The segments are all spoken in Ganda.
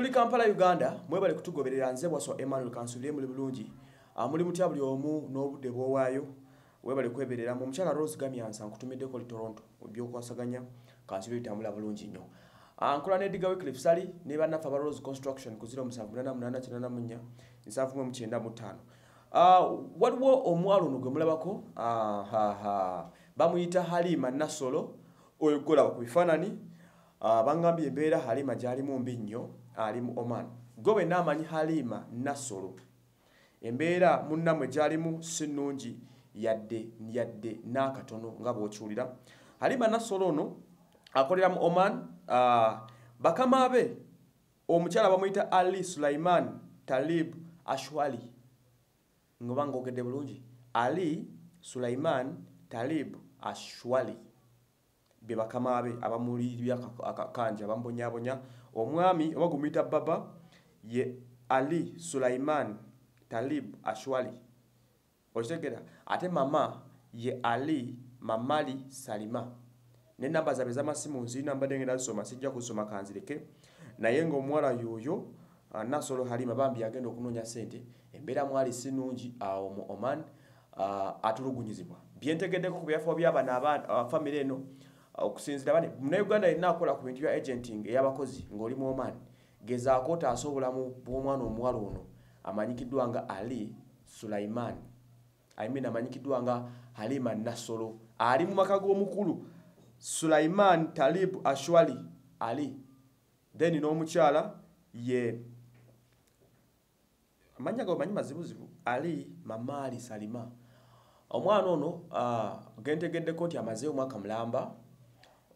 tuli kampala uganda mwebale kutugoberera nze bwaswa emmanuel kansulie muli bulungi. Ah, muli mutya buli omu n'obudde bwowaayo webale kweberera mu omukyala rose gamyansa nkutumiddeko li toronto ebyokwasaganya kansulie litambula bulungi nnyo. Ah, nkola ne diga wyclif sali ne bannaffe aba rose construction ku 07889495 Ah, waliwo omwalo ono gwe mulabako? Bamuyita halima nasolo oyo golaba ku bifaananyi. Ah, bangambye embeera halima gyalimu mbi nnyo ali mu oman. Gwe wenna amanyi halima nasolo embeera munnamwe gyalimu si nnungi yadde yadde n'akatono nga bw'okiwulira. Halima nasolo ono akolera mu oman ah, bakama be omukyala bamuyita ali sulaiman talib ashwali. Ngoba ngaogedde bulungi. Ali sulaiman talib ashwali. Be bakama be abamuliribya akakanja bambonyabonya omwami oba gumuyita baba ye ali sulaiman talib ashwali. Okitegera ate mama ye ali mamali salima. Nenamba zabe zamasimu nzirina mbadde ngenda zisoma sijja kusoma kanzireke naye ngaomuwala yoyo ah, nasolo halima bambi yagenda okunoonya sente embeera mwali si nungi awo mu oman ah, atulugunyizibwa. Byentegeddeko ku byafo byabano abafamire eno ah, okusinzira bane. Munauganda yenna akola ku bintu bya agenting ey'abakozi ng'oli mu oman gezaako otaasa obulamu bw'omwana omuwala ono amanyikiddwa nga ali sulaiman. Imean amanyikiddwa nga halima nasolo ali mu maka g'omukulu sulaiman talib ashwali ali. Then n'omukyala ye amanya ga omanyi mazibuzibu ali mamaali salima. Omwana ono ah, gentegeddeko nti amazeewo omwaka mulamba mu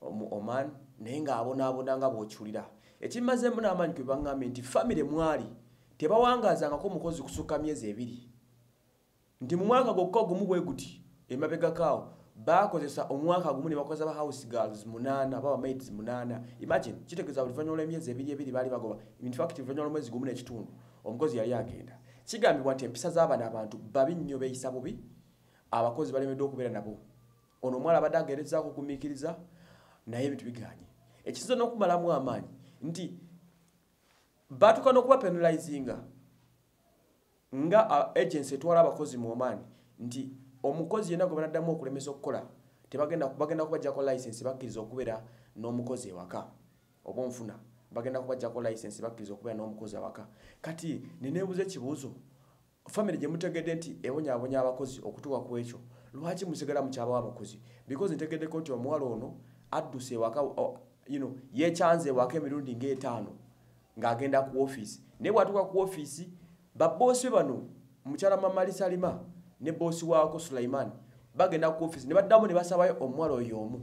oman naye ng'abonaabona nga bw'okiwulira. Ekimmazeemu n'amaanyi kwe baŋŋambye nti famire mwali tebawangazangako omukozi kusukka myezi ebiri. Nti mu mwaka gwokka ogumu bwe guti emabegakaawo bakozesa omwaka gumu ne bakozesa ba house girls munaana baba maids munaana. Imagine kitegeeza oluvannyuma lw'emyezi ebiri ebiri baali bagoba infact oluvannyuma lw'omwezi gumu n'ekitundu omukozi yali agenda. Kigambibwa nti empisa z'abano abantu babi nnyo beeyisa bubi abakozi balemeddwa okubeera nabo. Ono omwala abadde agerezaako okumiikiriza naye ebintu biganye. Ekisinza n'okumalamu amaanyi nti batuuka n'okuba penalizinga nga agency etwala abakozi mu oman nti omukozi yenna gwe banaddamu okulemesa okukola bagenda kubajjako license bakkiriza okubeera n'omukozi ewaka oba onfuna bagenda kubajjako license bakkiriza okubeera n'omukozi awaka kati neneebuza ekibuuzo famire gye mutegedde nti ebonyaabonya abakozi okutuuka ku ekyo lwaki musigala mukyabawo abakozi? Because ntegeddeko nti omuwala ono adduse ewaka o- you know, yekyanze ewaka emirundi ng'etaano ng'agenda ku ofiisi. Naye bw'atuuka ku ofiisi baboosi be bano mukyala mamali salima ne boosi waako sulaiman bagenda ku ofiisi. Ne baddamu ne basabayo omuwala oyo omu.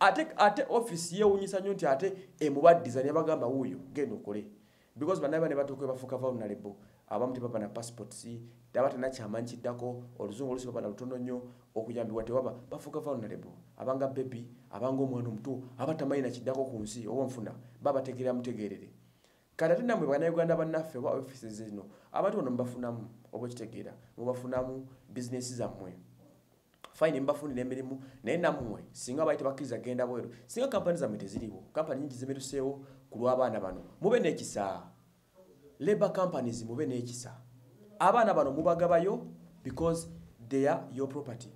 Ate ate ofiisi yeewunyisa nnyo nti ate emubaddiza ne bagamba wuuyo genda okole. Because banaye bane batuuka bafuuka vulnerable. Abamu tebaba na passports taba tenakyamanyi kiddako oluzungu olusi baba na lutono nnyo okuyambibwa tewaba bafuuka vulnerable abanga bebi abanga omwana omuto abatamanyi nakiddako ku nsi oba nfuna babategeera mutegeerere. Kati ate nammwe bannayuganda bannaffe oba ofisi zino abantu bano mubafunamu oba ekitegeera mubafunamu bizinesi zammwe. Fine mubafunira emirimu naye nammwe singa baali tebakkiriza genda bweru singa kampani zammwe teziriwo kampani nyingi zimeruseewo ku lw'abaana bano mube n'ekisa. Labor companies mube n'ekisa. Abaana bano mubagabayo because they are your property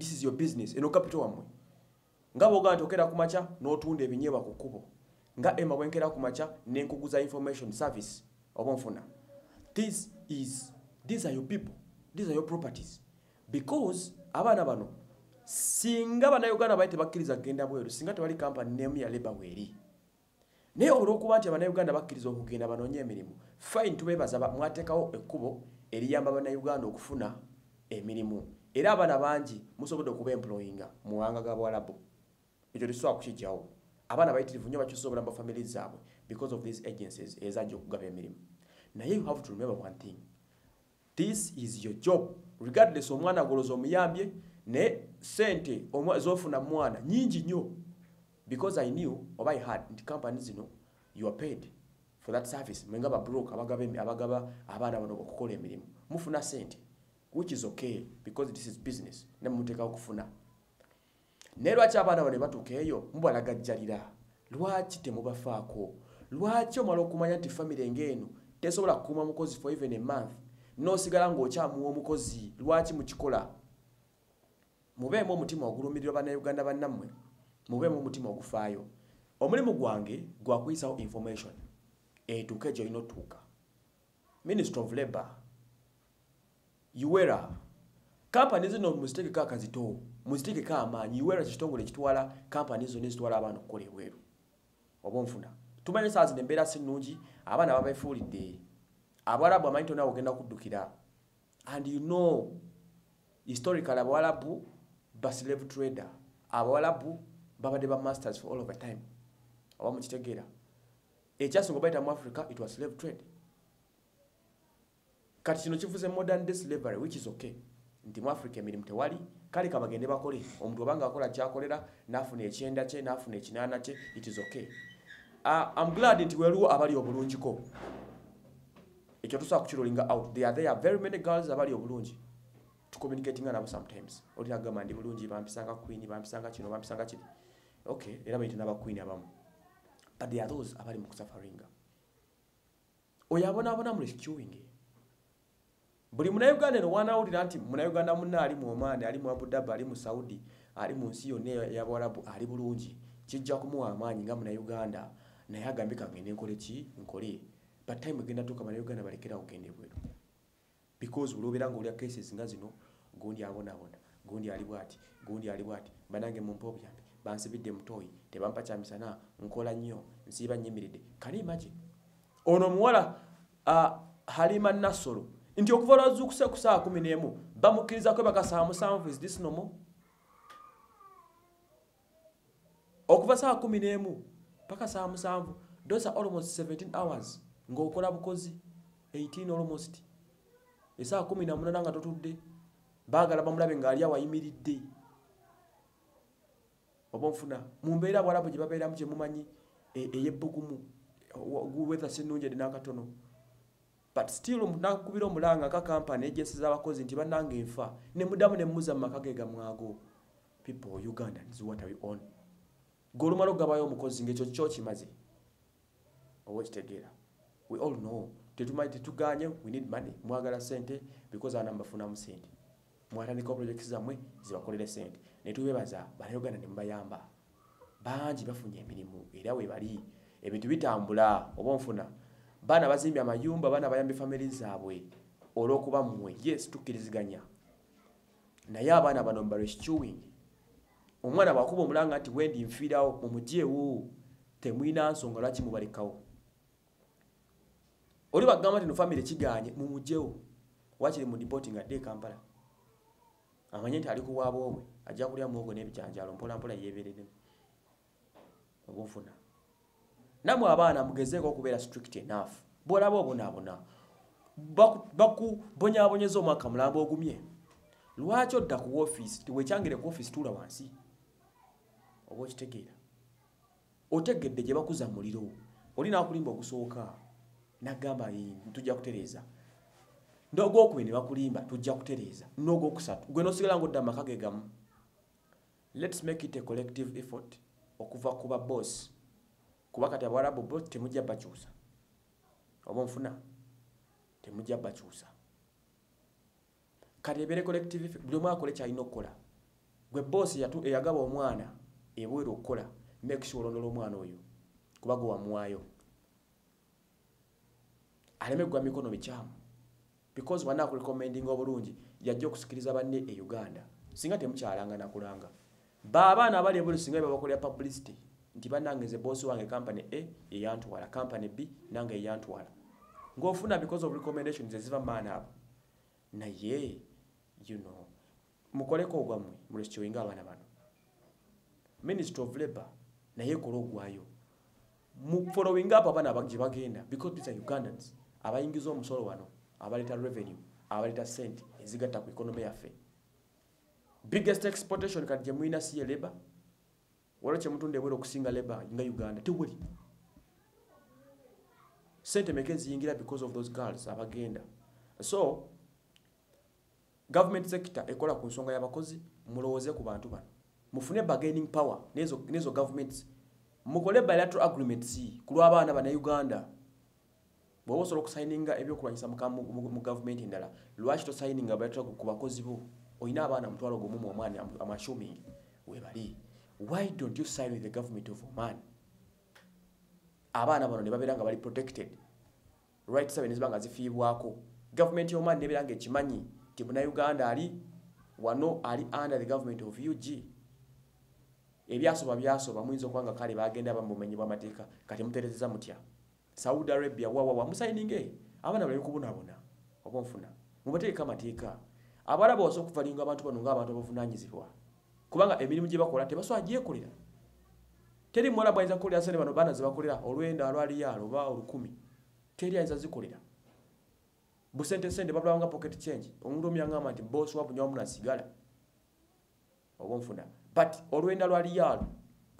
this is your business. Eno capital wammwe nga bwogamba nti okera ku makya n'otunda ebinyeebwa ku kkubo. Nga ema bwenkera ku makya nenkuguza information service oba nfuna. This is these are your people. These are your properties. Because abaana bano singa bannayuganda baali tebakkiriza kugenda bweru singa tewali kampani neemu ya leba weeri. Naye olw'okuba nti abannayuganda bakkiriza okugenda banoonye emirimu fine tubeebaza ba- mwateekawo ekkubo eriyamba bannayuganda okufuna emirimu era abaana bangi musobodde okuba employinga mu mawanga ga bwalabu ekyo tekisobola kukijjawo abaana bayitirivu nnyo bakyusa obulamu bwa family zaabwe because of these agencies ezajja okugaba emirimu. Naye you have to remember one thing. This is your job. Regardless omwana goloza omuyambye naye sente zofuna mwana nyingi nnyo. Because i knew oba i had nti company zino you are paid for that service. Mwenga emi- abagaba abaana bano okukola emirimu. Mufuna sente which is okay because this is business. Ne muteekawo okufuna naye lwaki abaana bano batuuka eyo? Mubalagajjalira lwaki temubafaako? Lwaki omala okumanya nti famire ngaeno tesobola kukuuma mukozi for even a month? N'osigala ng'okyamuwa omukozi lwaki mukikola? Mubeemu omutima ogulumirira bannayuganda bannammwe. Mubeemu omutima ogufaayo. Omulimu gwange gwakuyisawo information. Etuuke gyolina otuuka. Ministry of labor uwera kampani zino muziteekeko akazito muziteekeko amaanyi uwera kyekitongole ekitwala kampani zonna ezitwala abaana okukola ebweru. Oba onfuna? Tumanye saa zino embeera si nnungi abaana babeefuulidde abawalabu amanyi tona ogenda kuddukira. And you know historical abawalabu baslave trader. Abawalabu babadde ba masters for all a time. Oba mukitegeera. Ekyasinga bayita mu africa it was slave trade kati kino kivuze modern day slavery which is okay. Nti mu africa emirimu tewali kale kabagende bakole. Omuntu obanga akola kyakolera nafuna ekyenda kye nafuna ekinaana kye it is okay. Uh, i'm glad nti waliwo abali obulungiko ekyo tusobola kukirolinga out. There, there are very many girls abali obulungi. Tucommunicatinga nabo sometimes. Olina agamba ndi bulungi bampisanga queen bampisanga kino bampisanga kiri okay era baite n'abaqueen abamu. But there are those abali mu kusafaringa. Oyo abonaabona mu rescuing buli munauganda eno wanawulira nti munauganda munna ali mu omaani ali mu abudaba ali mu saudi ali mu nsi yonna eyabawalabu ali bulungi kijja kumuwa amaanyi nga munauganda. Naye agambye kangende nkole ki? Nkole. But time egenda tuuka banauganda balekera kugenda ebweru because olwobeera ngaolya cases nga zino gundi abonaabona gundi ali bwati gundi ali bwati. Banange mumpa obuyambi bansibidde mutoyi tebampa kyamisana nkola nnyo nsiiba nyimiridde kani imagine? Ono omuwala uh, halima nassolo nti okuva lwazuukuse ku saa kumi n'emu bamukkiriza kwebaka saa musanvu is this nomo okuva saa kumi n'emu paka saa musanvu those are almost 17 hours ng'okola bukozi 18 almost. Esaa kumi na munana nga totudde baagala bamulabe ng'ali awayimiridde. Oba nfuna mu mbeera bwalabu gye babeeramu gye mumanyi ey'ebbugumu wetha sinungi edi n'akatono but still nakubira omulanga ka kampani agensi z'abakozi nti bannanga enfa ne muddamu ne mmuza mu maka ge gamwago people ugandans what are we on gweolumala okugabayo omukozi ngaekyo kyo kimaze? Oba okitegeera we all know. Tetumanyi tetuganye. We need money. Mwagala sente because ana mbafunamu sente mwatandika projects zammwe zibakolere sente netubebaza banauganda ne mubayamba. Bangi bafunye emirimu era we bali. Ebintu bitambula. Oba nfuna baana bazimbye amayumba baana bayambye famire zaabwe olw'okuba mmwe. Yes tukkiriziganya. Naye abaana bano mubarescuing omwana bwakuba omulanga nti wendi nfiirawo mumugyewo temwina nsonga lwaki mubalekawo? Oli bagamba nti no famire kiganye mumugyewo wakiri mu dipoti nga dde e kampala. Amanye nti ali kuwaabwobwe ajja kulya muwogo n'ebijanjalo mpolampola yeebereremu oba nfuna namwe abaana mugezeeko okubeera strict enough. Bwolaba obonaabona bakubonyabonyeza omwaka mulamba ogumye. Lwaki odda ku woofiisi tiwekyangire ku woofiisi tuula wansi? Oba okitegeera? Otegedde gye bakuza muliro oli naakulimba ogusooka nagamba tujja kutereeza. N'ogwokubi ne bakulimba tujja kutereeza. N'ogwokusatu gwe nosigala ngaodda amaka ge gamu. Lets make it a collective effort okuva ku babosi kuba kati abawalabu bo temujja bakyusa. Oba nfuna temujja bakyusa. Kati ebere collective buli omu akole kyalina okukola. Gwe boosi eyagaba omwana ebweru okukola make sure olondola omwana oyo kuba gwe wamuwaayo. Aleme kugwa mikono mikyamu. Because wana akurecommendinga obulungi yajja okusikiriza banne e uganda. Singa temukyalanga nakulanga. Baabaana abali ebweru singa bebakolera publicity nti bannange nze boosi wange kampany a eyantwala kampany b nange eyantwala. Ng'ofuna because of recommendations eziva maana abo. Naye you know mukoleko ogwammwe mulesityoyinga abaana bano. Ministry of labor naye kola ogwayo mufollowing up abaana gye bagenda because these are ugandans abayingiza omusolo wano abaleeta revenue abaleeta sente ezigatta ku economy yaffe. Biggest exportation kati gye mulina siye labor waliwo kyemutunda ebwera okusinga labor nga uganda tewuli sente meka eziyingira because of those girls abagenda? So government sector ekola ku nsonga y'abakozi mulowooze ku bantu mufune bargaining power nezo, nezo governments. Mukole bilateral agreements ku lw'abaana bannauganda bwoba osobola okusayininga ebyokulwanyisa mu gavumenti endala lwaki tosayininga bilateral ku bakozi bo? Olina abaana mutwalo gumu mu omwana amashuming webali why don't you sign with the government of oman? Abaana bano ne babeera nga bali protected. Right seven ziba nga zifiibwako. Gavumenti y'oman nebeera nga ekimanyi nti munauganda ali wano ali under the government of ug ebyasoba byasoba muyinza okuba nga kale bagenda bamubumenyi bw'amateeka kati muterezeza mutya? Saudi arabia wawawa musayininge? Abaana balabe kubonabona oba nfuna mubateeka amateeka. Abala bawasobola okuvalinga abantu bano ngaabantu abavunanyizibwa kubanga emirimu gye bakola tebasobola gyekolera teri muwala bwayinza kukolera sente bano baana zebakolera olwenda alwaliyaalo oba olukumi. Teri ayinza zikolera busente sente babulawanga pocket change. Omuntu omu yaŋamba nti bosi wabunywamu nasigala oba nfuna but olwenda lwaliyaalo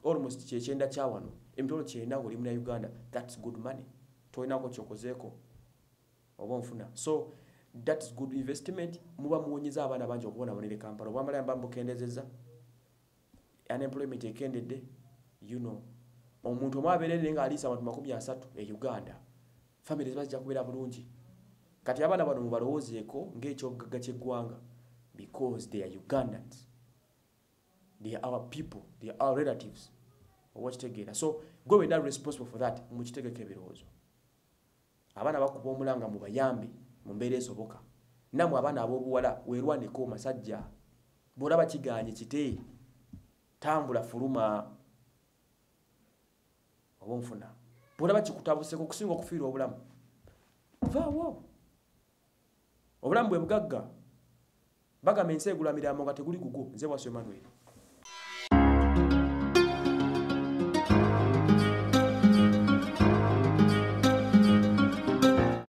almost kyekyenda kyawano emitolo kyenda ngaoli muna uganda thats good money. Tolinako kyokozeeko. Oba nfuna so thats good investment. Muba muwonyeza abaana bangi okubonabonera ekampala obwamala mba mbukendezeza unemployment ekendedde you know. Omuntu omu abeerere nga aliisa abantu makumi asatu e uganda famiry ziba zijja kubeera bulungi. Kati abaana bano mubalowoozeeko ngaekyogagga kyeggwanga because they are ugandans. They are our people they are our relatives. Owakitegeera so gwe wena responsible for that mukitegeko ebirowoozo. Abaana bakuba omulanga mubayambe mu mbeera esoboka. Nammwe abaana ab'obuwala weerwaneko masajja bwolaba kiganye kite tambula fuluma oba nfuna bwolaba kikutabuseko okusinga okufiirwa obulamu vaawo. Obulamu bwe bugagga bagamba ensi egula mirambo nga teguli gugwo nze bwasemanueri